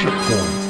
chip point.